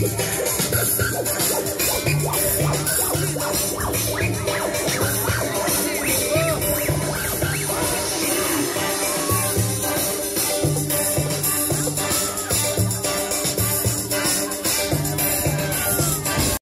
Let's go.